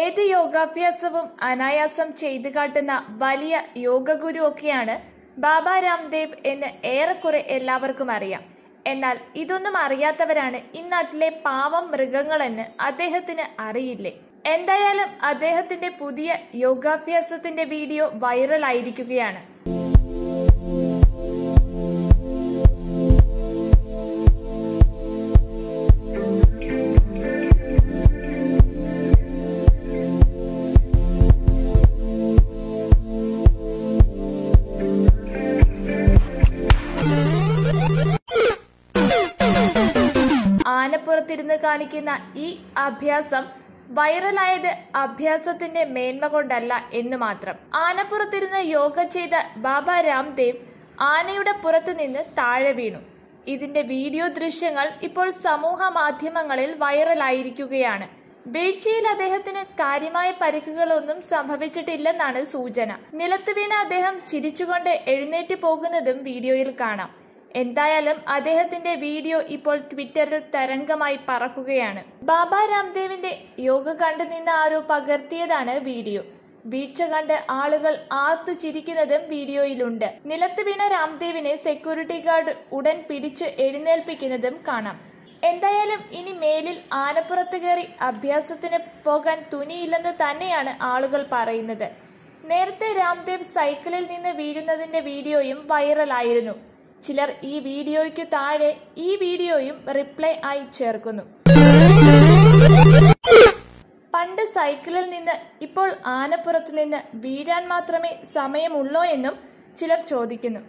ഏത് യോഗാഭ്യാസവും അനായാസം ചെയ്തു കാട്ടുന്ന വലിയ യോഗഗുരു ഒക്കെയാണ് ബാബ രാംദേവ് എന്ന് ഏറെക്കുറെ എല്ലാവർക്കും അറിയാം. എന്നാൽ ഇതൊന്നും അറിയാത്തവരാണ് ഇന്നാട്ടിലെ പാവം മൃഗങ്ങളെന്ന് അദ്ദേഹത്തിന് അറിയില്ലേ? എന്തായാലും അദ്ദേഹത്തിന്റെ പുതിയ യോഗാഭ്യാസത്തിന്റെ വീഡിയോ വൈറലായിരിക്കുകയാണ്. ആനപ്പുറത്തിരുന്ന് കാണിക്കുന്ന ഈ അഭ്യാസം വൈറലായത് അഭ്യാസത്തിന്റെ മേന്മ കൊണ്ടല്ല എന്ന് മാത്രം. ആനപ്പുറത്തിരുന്ന് യോഗ ചെയ്ത ബാബ രാംദേവ് ആനയുടെ പുറത്തു നിന്ന് താഴെ വീണു. ഇതിന്റെ വീഡിയോ ദൃശ്യങ്ങൾ ഇപ്പോൾ സമൂഹ മാധ്യമങ്ങളിൽ വൈറലായിരിക്കുകയാണ്. വീഴ്ചയിൽ അദ്ദേഹത്തിന് കാര്യമായ പരിക്കുകളൊന്നും സംഭവിച്ചിട്ടില്ലെന്നാണ് സൂചന. നിലത്ത് വീണ അദ്ദേഹം ചിരിച്ചുകൊണ്ട് എഴുന്നേറ്റ് പോകുന്നതും വീഡിയോയിൽ കാണാം. എന്തായാലും അദ്ദേഹത്തിന്റെ വീഡിയോ ഇപ്പോൾ ട്വിറ്ററിൽ തരംഗമായി പറക്കുകയാണ്. ബാബ രാംദേവിന്റെ യോഗ കണ്ടു നിന്ന ആരോ പകർത്തിയതാണ് വീഡിയോ. വീഴ്ച കണ്ട് ആളുകൾ ആർത്തു ചിരിക്കുന്നതും വീഡിയോയിലുണ്ട്. നിലത്ത് വീണ രാംദേവിനെ സെക്യൂരിറ്റി ഗാർഡ് ഉടൻ പിടിച്ച് എഴുന്നേൽപ്പിക്കുന്നതും കാണാം. എന്തായാലും ഇനി മേലിൽ ആനപ്പുറത്ത് കയറി അഭ്യാസത്തിന് പോകാൻ തുനിയില്ലെന്ന് തന്നെയാണ് ആളുകൾ പറയുന്നത്. നേരത്തെ രാംദേവ് സൈക്കിളിൽ നിന്ന് വീഴുന്നതിന്റെ വീഡിയോയും വൈറലായിരുന്നു. ചിലർ ഈ വീഡിയോയ്ക്ക് താഴെ ഈ വീഡിയോയും റിപ്ലൈ ആയി ചേർക്കുന്നു. പണ്ട് സൈക്കിളിൽ നിന്ന് ഇപ്പോൾ ആനപ്പുറത്ത് നിന്ന് വീഴാൻ മാത്രമേ സമയമുള്ളോ എന്നും ചിലർ ചോദിക്കുന്നു.